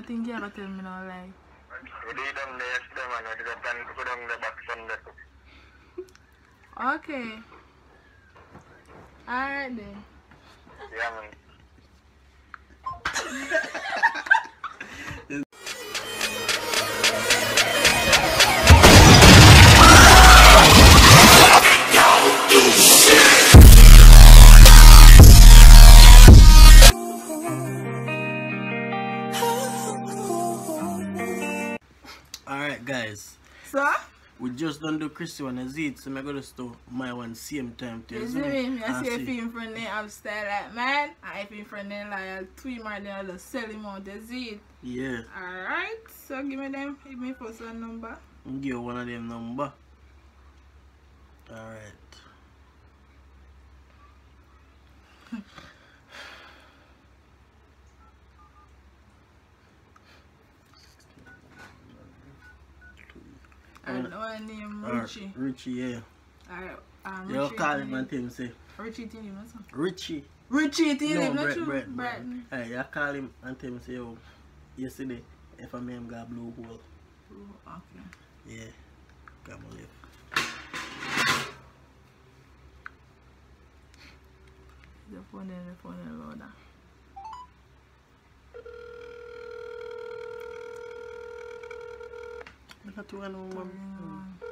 I think you ever tell me no lie. We do it down there yesterday, man. We did a plan to go down there back Sunday. Okay. Alright then. Yeah, man. Alright guys, So, we just done do Chrissy one as it, so I'm gonna do my one same time to you see ah, me? I see a film friend there, I'm style like man. I film friend there like I'll tweet my then I'll sell him out, that's it. Yeah, Alright, so give me them, give me first one number. Give you one of them number. Alright. And one name Richie. Richie, yeah. Alright, um, You call him and tell him say, Richie what's up? Richie. Richie Tini, No, not Brett, you? Brett. Hey, you call him and tell him say, yo, yesterday, if a man got blue hole. Oh, okay. Yeah, come on, live. The phone and the phone and louder. I got to run home, mom. Mm.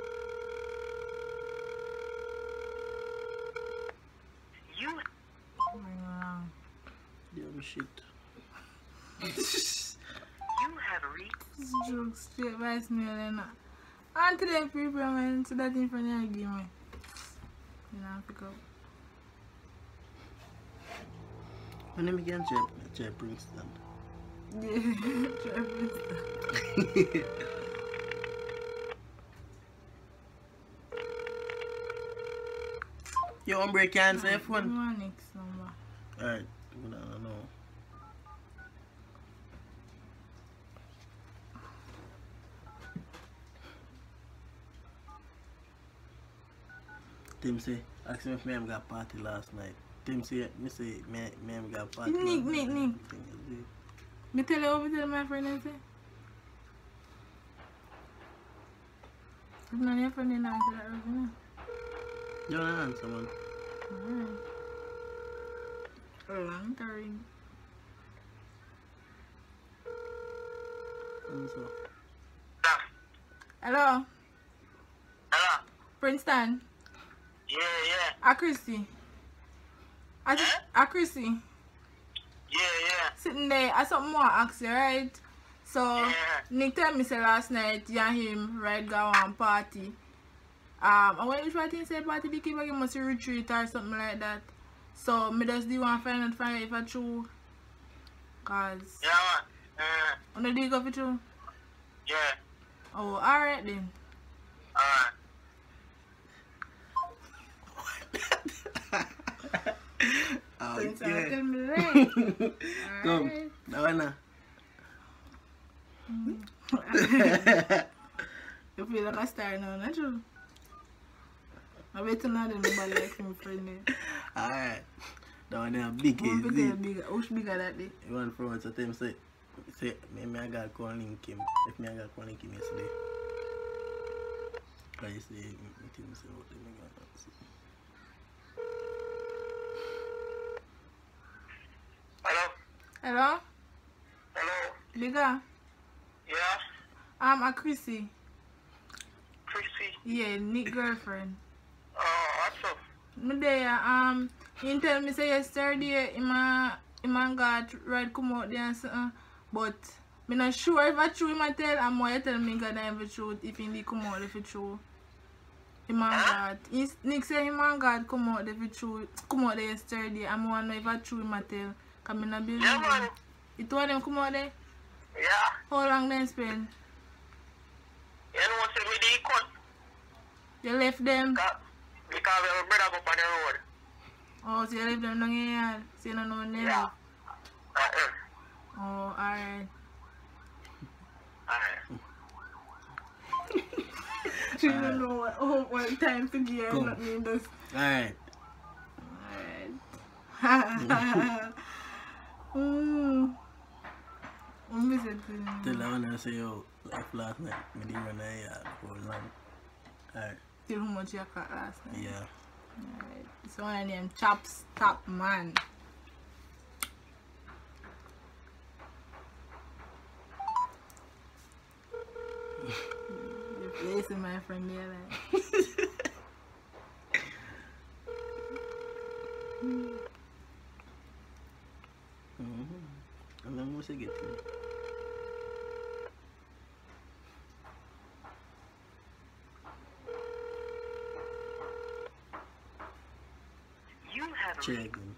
You Ring around. Damn shit. you have reached This joke straight voicemail and that. And today people man to that in front of you give me. You know, pick up. When them again, Jeb, Jeb Princeton. Yeah, try to Yo, hombre, can't say phone. Alright, I don't know. Tim say, ask me if me got party last night. Tim say, me say, me, me got party Nick, last Nick, night. Nick. Me tell you over tell my friend and say. If not your friend then answer that right now. You don't answer, man. Alright. Long time. Answer. Hello, Hello. Princeton. Yeah, yeah. Accuracy. Chrissy. I just, a Chrissy. Yeah, yeah. Sitting there, I something more ask you, right? So, Yeah. Nick tell me say last night, yeah him, right, go on party. Um, and when you try to say party, they keep like you must retreat or something like that. So, me just do want to find out find if I true. Cause, Yeah, man. Uh, when do you go for true? yeah. Oh, alright then. Alright. oh, Princeton, yeah. tell right. Come, Alright. that one now. You feel like a star now, not true? I bet you not nobody like my friend there. Alright. That one there big One is bigger, it. bigger. Which bigger that day? You want from so them say say me me I got call link him. If me I got call link him yesterday. Cause you say me think say what them got. Hello. Hello? Hello. Bigger? Yeah. I'm a Chrissy. Chrissy. Yeah, Nick girlfriend. Me there, um, he tell me say yesterday him a, him a got right come out there and something. But me not sure if I true him a tell and more tell me God I the truth if he come out if it's true. Him and God. He, Nick say him and God come out if it's true. Come out there yesterday and I want to know if I true him a tell. Cause me not believe Yeah, man. him. You told them come out there? Yeah. How long then spend? You know what me cut? You left them? Because we have a brother go on the road. Oh, so you left them down in your yard? So you don't know them? Yeah. Uh-uh. Oh, alright. Alright. You don't know what, oh, what time to gear Come. not mean this. Alright. Alright. mm. I'm missing to him. Tell her when I say, yo, last night, me didn't run a yard for long. Alright, still how much you last night. Yeah. Alright. It's one of chops top man. the place in my friend there mm -hmm. And then once you get to. children.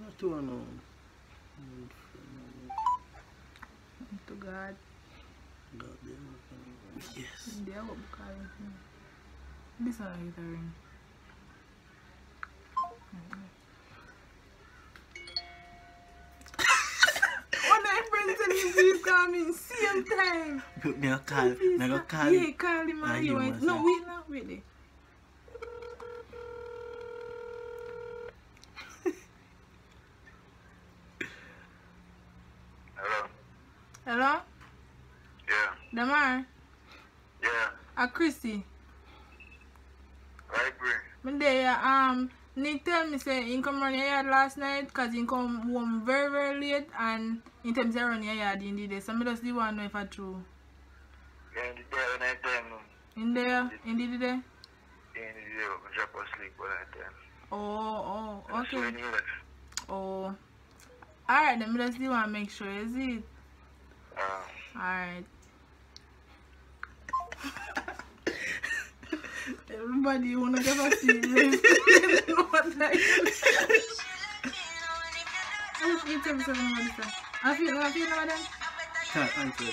Not to God. God yes. They are what This is how keep coming, same time. But they call, they call. Yeah, call him and he no, we not really. Hello? Hello? Yeah. Damar? Yeah. A Chrissy? Right, Brie. I'm um, Nick tell me say he come run your yard last night cause he come home very very late and he tell me say run your yard in the day. So me just the one know if I true. Yeah, in the day when I time. In there, in the day. In the day, I drop asleep when I time. Oh, oh, okay. when you left, Oh. Alright, then me just the one make sure, is it? uh, Alright. Everybody wanna get a serious. know what I it's episode of Melissa. I feel, I feel about them. Can't answer.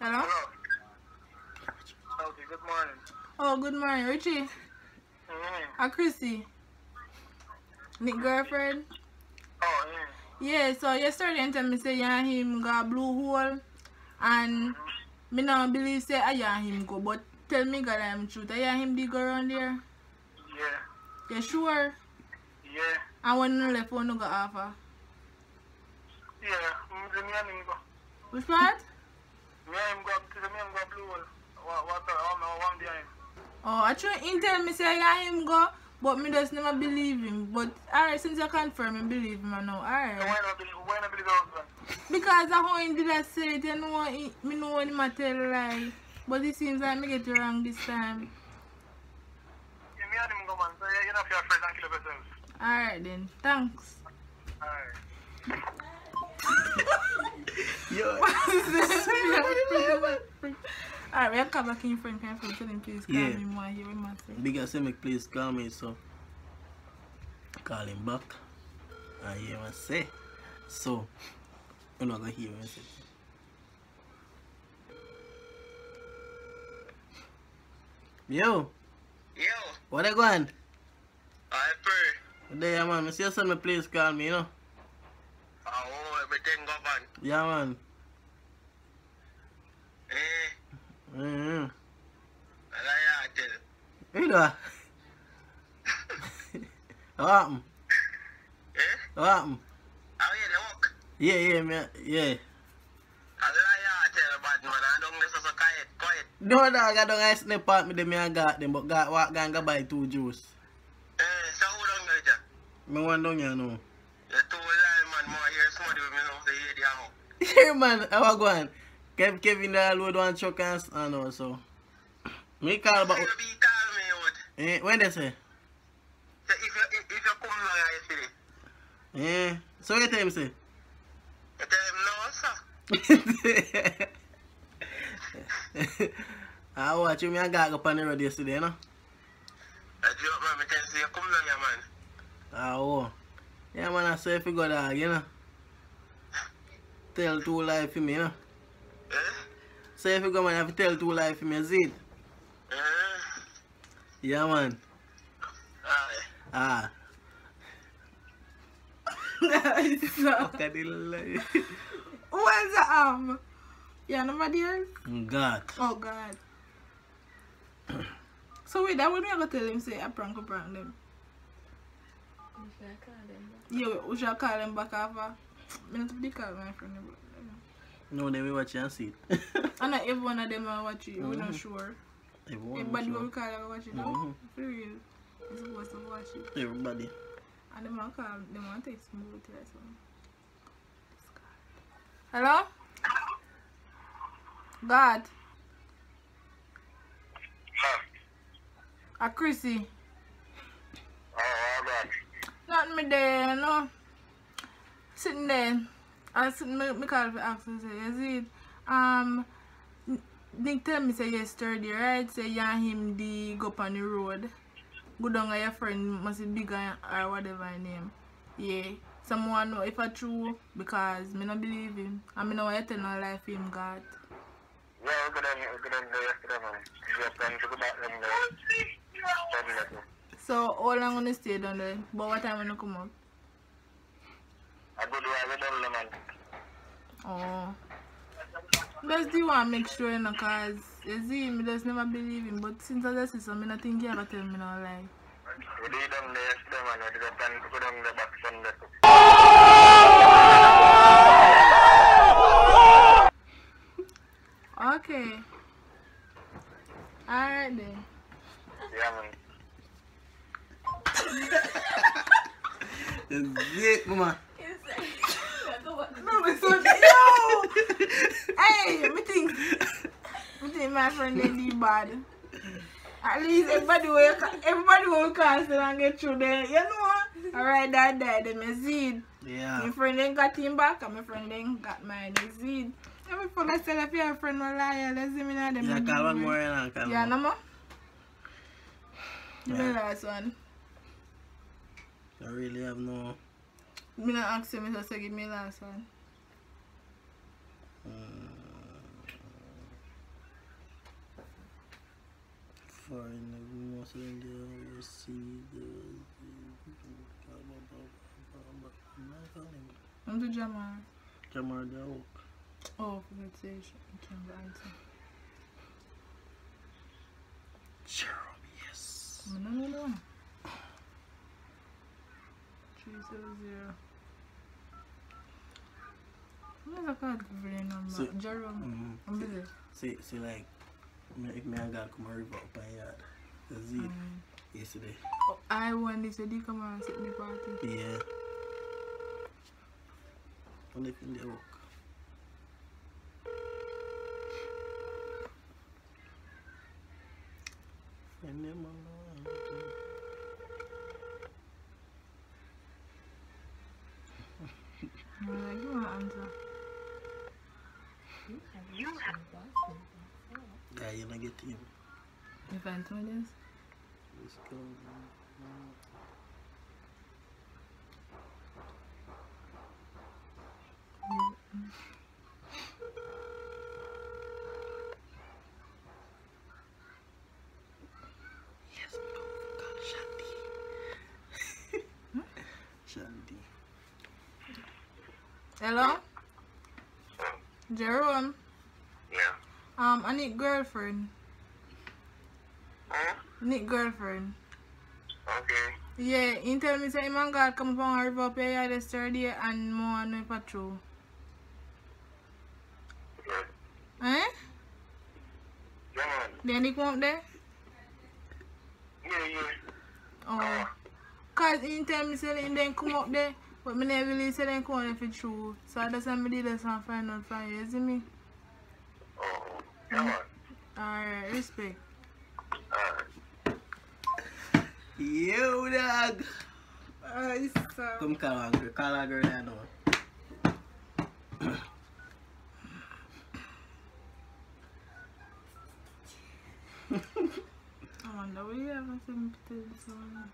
Hello? hello. Okay, good morning. Oh, good morning, Richie. Mm-hmm. Uh, Chrissy. Nick girlfriend. Oh, yeah. Yeah, so yesterday you tell me say you and him got blue hole and me not believe say I and him go but tell me God I'm truth. I and him did go around there. Yeah. You sure? Yeah. And when you left one you go offer. Yeah. Me and him go. Which part? Me and him go, to me and him go blue one. What, what, oh, no, one behind. Oh, actually he tell me say I and him go but me just never believe him. But alright, since you confirm, I believe him I know. So Alright. why not believe, why not believe the husband? Because of how he did I say it, you know, he, me know when him a tell lie. But it seems like me get it wrong this time. Yeah, me and him go, man. So yeah, you're not your friend and kill yourself. Alright then, thanks. Alright. Yo, Alright, we have come back in friend, can you tell him please call Yeah. me more here with my say. big as him, please call me, so call him back. And hear what say. So, you're not gonna hear what I say. Yo, Yo, what I going? I pray. There, man. I see you send me, please call me, you know? Oh, everything go on. Yeah, man. Eh, Hmm. Saya ada. Eh, iya. Wam. Eh? Wam. Ah, iya, lewok. Iya, iya, iya. No da ga dong ice ne pat me de mi aga dem but ga wa ga ga buy two juice. Eh, so who don ga ja? Me wan dong ya no. Ya tu lai man, mo hear somebody me no the ya ho. Ye man, how gwan. Kev, Kevin, the load one truck and, and also. Me call about. You be call me out. Eh, when they say? Say if you if, if you come along yesterday, Eh, so you tell him say? you tell him no, sir. I watch you, me and up on the road yesterday, you know? I joke, man. Me tell you, you come man. Ah, oh. Yeah, man, I say if you go you know? Tell two life for me, you know? Say if you go, man, I have to tell two life for me, is it? Eh? Yeah, man. Aye. Ah. so, Fuck, I didn't lie. where's the arm? Yeah, nobody else? God. Oh God. So wait, that when we gonna tell him say I prank or prank them? Yeah, we shall call them back after. Me not to be call my friend. But, No, they we watch and see it. And not every one of them are watch it. We're not Mhm. sure. Everyone Everybody will call them watch it now. Mhm. For real. You're supposed to watch it. Everybody. And them will call, them will text me with it. So. Hello? God. Huh. A Chrissy. Oh, all right. Not me there, no. Sitting there. I sitting me, me call for ask say, is it um Nick tell me say yesterday, right? Say you and him the go up on the road. Go down your friend must be bigger or whatever name. Yeah. Someone know if I true because me not believe him. And me know what tell no life him God. Yeah, we could have, we could have done yesterday, man. We have time to go back them there. Ten minutes. So how long gonna stay down there? But what time you come up? a good way with them, man. Oh. Just do one, make sure, you know, cause you see, me just never believe him, but since I just see some, I think he ever tell me, no lie. We did them there yesterday, man. We did them, we did them there back Sunday. Okay. Alright then. Yeah, man. That's it, man. No, it's so no. hey, me think, me think my friend do bad. At least everybody will, everybody will cast and get through there. You know, alright, that that them is it. Yeah. My friend then got him back and my friend then got mine. It? Every phone I said if your friend will lie, let's see me now. them Yeah, call one more and call Yeah, no more. me Yeah. the last one. I really have no. Me not ask him, say give me last one. Uh, most of them they will see the. I'm to Jamal. Jamar the Oak. Oh, sake, you can't answer. Jerome, yes. I the one. Three seven zero. What's the card for the number? So-. Mm. See, see, like, me, if me and God come and river up my yard, that's it. Yesterday. oh, I want this, so they come and sit in the party. Yeah. Only in the oak. Find them on I'm like, you want to answer? Yeah, you not get him. You find this? Let's go. Yes, go. Call Shanti. Shanti. Hello? Jerome? Yeah. Um, I need girlfriend. Need girlfriend. Okay. Yeah, he tell me say him and God come from river up here yesterday and more on the patrol. Good. Eh? Yeah. Then he come up there? Yeah, yeah. Oh. Cause he tell me say he then come up there, but me never really say they come there for true. So that's why me did this and find out from you, you see me? Oh, yeah, man. Alright, respect. Alright. Yo, dog. Alright, so. Come call her girl. Call her girl now. I wonder what you have to say me this one.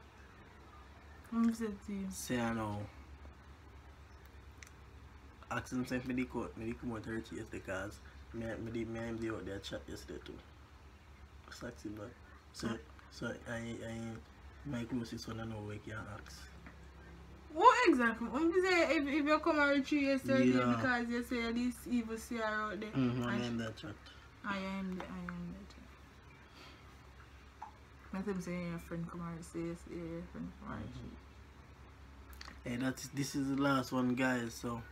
I'm say to you. Say I know. Ask him send me the court. Me the come out her case because me me the me and him out there chat yesterday too. Just ask him that. So so I I my closest one I know we can ask. What exactly? I'm say if, if you come and retreat yesterday Yeah. because you say this evil CR out there. Mm-hmm. And I am that chat. I am the I am the I tell him say your friend come and say yes, your friend come and cheat. Hey, that's this is the last one, guys. So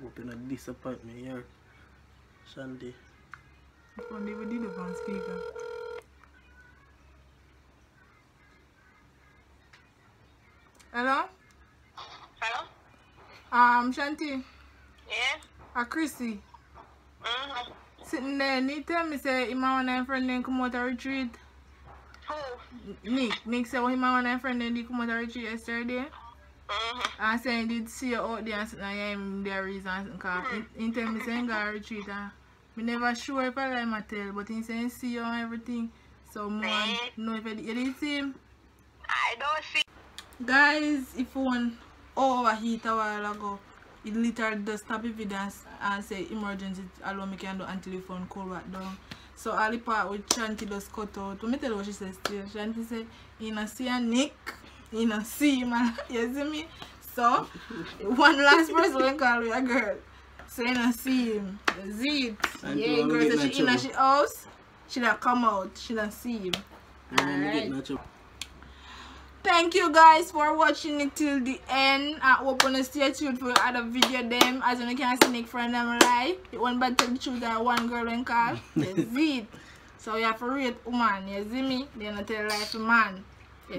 hoping not disappoint me here, Shanti. If one day we did a speaker. Hello? Hello? Um, Shanti, Yeah? a Chrissy. Mm-hmm. Sitting there, Nick tell me say him and one of him friend then come out a retreat. Who? Nick, Nick said well, and one of him friend then they come out a retreat yesterday. Mm-hmm. And saying did see you out there and and yeah, him there reason cause he, he tell me say he got a retreat and me never sure if I like my tell but he say he see you and everything. So more know if you did see him. I don't see. Guys, if one overheat a while ago, it literally just stop the video and, and say emergency allow me can do until the phone cool back down. So all the part with Shanti just cut out. Let me tell you what she said still. Shanti said, you know see a Nick, you know see him and you see me? So one last person will call you a girl. So you know see him. You see it. And yeah, girl will so she in a she house, she don't come out, she don't see him. And Alright. Thank you guys for watching it till the end. I hope you stay tuned for other video them. As you can see Nick friend them. The one bad tell the truth that one girl when call. See it. So you have to rate woman, you see me? Then I tell life man.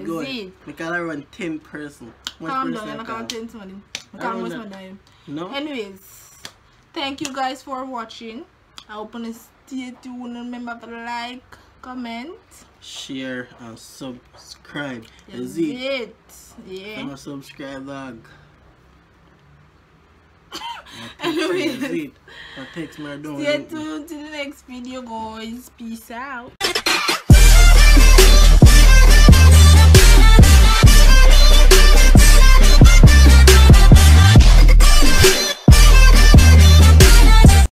Go it. We can run 10 person. One Calm person down, not call. gonna tell somebody. I don't down know. time. No? Anyways, thank you guys for watching. I hope you stay tuned. Remember to like, comment. Share and subscribe. Is it? it. Yeah. I'm a subscribe dog. Anyways. Is it? Text me or. Stay tuned to the next video, guys. Peace out.